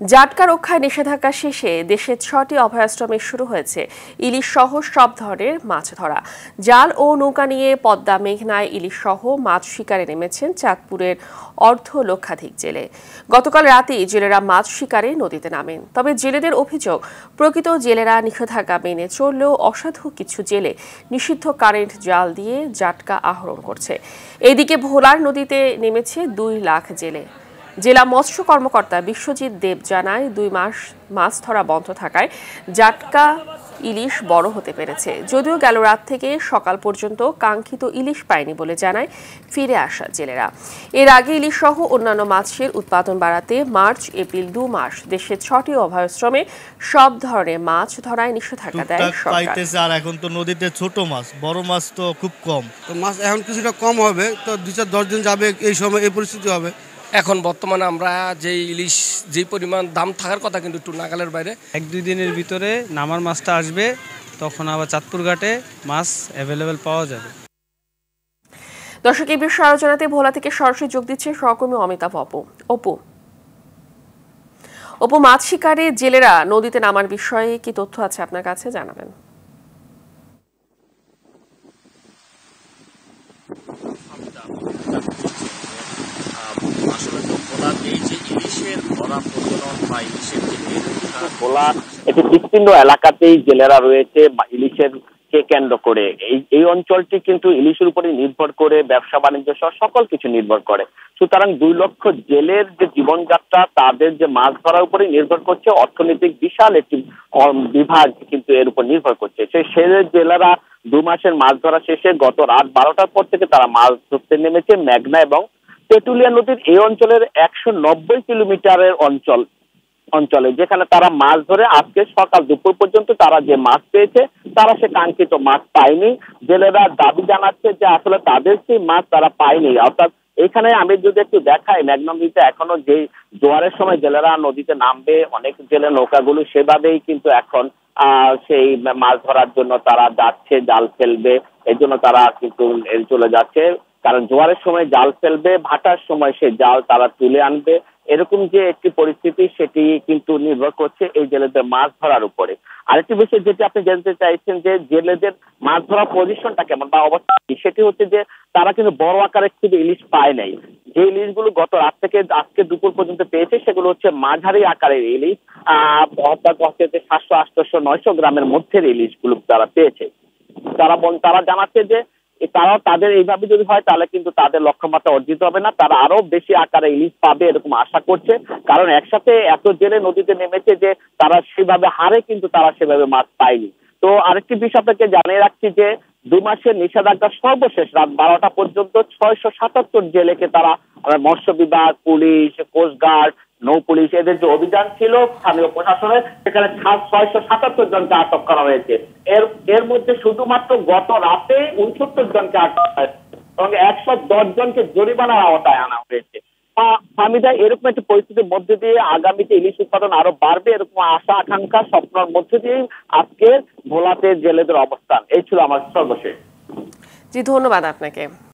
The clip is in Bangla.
জাটকা রক্ষায় নিষেধাজ্ঞা শেষে দেশের ছটি অভয়াশ্রমে শুরু হয়েছে ইলিশ সহ সব ধরনের মাছ ধরা। জাল ও নৌকা নিয়ে পদ্মা মেঘনায় ইলিশ সহ মাছ শিকারে নেমেছেন চাঁদপুরের অর্ধ লক্ষাধিক জেলে। গতকাল রাতেই জেলেরা মাছ শিকারে নদীতে নামেন। তবে জেলেদের অভিযোগ, প্রকৃত জেলেরা নিষেধাজ্ঞা মেনে চললেও অসাধু কিছু জেলে নিষিদ্ধ কারেন্ট জাল দিয়ে জাটকা আহরণ করছে। এদিকে ভোলার নদীতে নেমেছে দুই লাখ জেলে। জেলা মৎস্য কর্মকর্তা বিশ্বজিৎ দেব জানায় দুই মাস মাছ ধরা বন্ধ থাকায় জাটকা ইলিশ বড় হতে পেরেছে। যদিও গেল রাত থেকে সকাল পর্যন্ত কাঙ্ক্ষিত ইলিশ পায়নি বলে জানায় ফিরে আসা জেলেরা। এর আগে ইলিশ সহ অন্যান্য মাছের উৎপাদন বাড়াতে মার্চ এপ্রিল দু মাস দেশের ছটি অভয়াশ্রমে সব ধরনের মাছ ধরায় নিষেধাজ্ঞা দেয় আর এখন তো নদীতে ছোট মাছ বড় মাছ তো খুব কম। তো মাছ এখন কিছুটা কম হবে তো দুই চার দশ দিন যাবে এই সময় এই পরিস্থিতি হবে। এখন বর্তমানে আমরা যে ইলিশ যে পরিমাণ দাম থাকার কথা কিন্তু একটু নাগালের বাইরে। এক দুই দিনের ভিতরে নামার মাছটা আসবে তখন আবার চাঁদপুর ঘাটে মাছ অ্যাভেলেবেল পাওয়া যাবে। দর্শক এই বিষয়ে আলোচনাতে ভোলা থেকে সরাসরি যোগ দিচ্ছে সহকর্মী অমিতাভ অপু। অপু অপু মাছ শিকারে জেলেরা নদীতে নামার বিষয়ে কি তথ্য আছে আপনার কাছে জানাবেন আসলে তো ভোলার এই যে ইলিশের ভরা প্রচলন বা ইলিশের যে নির্ভরতা ভোলা একটি বিস্তীর্ণ এলাকাতেই জেলেরা রয়েছে ইলিশের কে কেন্দ্র করে। এই এই অঞ্চলটি কিন্তু ইলিশের উপরে নির্ভর করে, ব্যবসা বাণিজ্য সহ সকল কিছু নির্ভর করে। সুতরাং দুই লক্ষ জেলের যে জীবনযাত্রা, তাদের যে মাছ ধরার উপরে নির্ভর করছে, অর্থনৈতিক বিশাল একটি বিভাগ কিন্তু এর উপর নির্ভর করছে। সেই সে জেলেরা দু মাসের মাছ ধরা শেষে গত রাত বারোটার পর থেকে তারা মাছ ধরতে নেমেছে। মেঘনা এবং তেঁতুলিয়া নদীর এই অঞ্চলের একশো নব্বই কিলোমিটারের অঞ্চল, অঞ্চলে, যেখানে তারা মাছ ধরে আজকে সকাল দুপুর পর্যন্ত তারা যে মাছ পেয়েছে, তারা সে কাঙ্ক্ষিত মাছ পায়নি। জেলেরা দাবি জানাচ্ছে যে আসলে তাদের সেই মাছ তারা পায়নি। অর্থাৎ এখানে আমি যদি একটু দেখাই মেঘনা নদীতে এখনও যে জোয়ারের সময় জেলেরা নদীতে নামবে, অনেক জেলে নৌকাগুলো সেভাবেই কিন্তু এখন সেই মাছ ধরার জন্য তারা যাচ্ছে, জাল ফেলবে, এর জন্য তারা কিন্তু চলে যাচ্ছে। কারণ জোয়ারের সময় জাল ফেলবে, ভাটার সময় সে জাল তারা তুলে আনবে। এরকম যে একটি পরিস্থিতি, সেটি কিন্তু নির্ভর করছে এই জেলেদের মাছ ধরার উপরে। আরেকটি বিষয় যেটি আপনি জানতে চাইছেন যে জেলেদের মাছ ধরার পজিশনটা কেমন বা অবস্থা সেটি হচ্ছে যে তারা কিন্তু বড় আকারে কিন্তু ইলিশ পায় নাই। যে ইলিশগুলো গত রাত থেকে আজকে দুপুর পর্যন্ত পেয়েছে, সেগুলো হচ্ছে মাঝারি আকারের ইলিশ অর্থাৎ হচ্ছে সাতশো, আটশো, নয়শো গ্রামের মধ্যের ইলিশগুলো তারা পেয়েছে। তারা তারা জানাচ্ছে যে তারাও তাদের এইভাবে যদি হয়, তাহলে কিন্তু তাদের লক্ষ্যমাত্রা অর্জিত হবে না। তারা আরও বেশি আকারে ইলিশ পাবে এরকম আশা করছে। কারণ একসাথে এত জেলে নদীতে নেমেছে যে তারা সেভাবে হারে কিন্তু তারা সেভাবে মাছ পায়নি। তো আরেকটি বিষয় আপনাকে জানিয়ে রাখছি যে, দু মাসের নিষেধাজ্ঞা সর্বশেষ রাত বারোটা পর্যন্ত ছয়শো সাতাত্তর জেলেকে তারা মৎস্য বিভাগ, পুলিশ কোস্টগার্ড নৌ পুলিশ এদের যে অভিযান ছিল স্থানীয় প্রশাসনের সেখানে ছয়শো সাতাত্তর জনকে আটক করা হয়েছে। এর এর মধ্যে শুধুমাত্র গত রাতে উনসত্তর জনকে আটক হয়েছে এবং একশো দশ জনকে জরিমানার আওতায় আনা হয়েছে। আহ, এরকম একটি পরিস্থিতির মধ্যে দিয়ে আগামীতে ইলিশ উৎপাদন আরও বাড়বে এরকম আশা আকাঙ্ক্ষা স্বপ্নের মধ্যে দিয়ে আজকের ভোলাতে জেলেদের অবস্থান। এই ছিল আমার সর্বশেষ। জি ধন্যবাদ আপনাকে।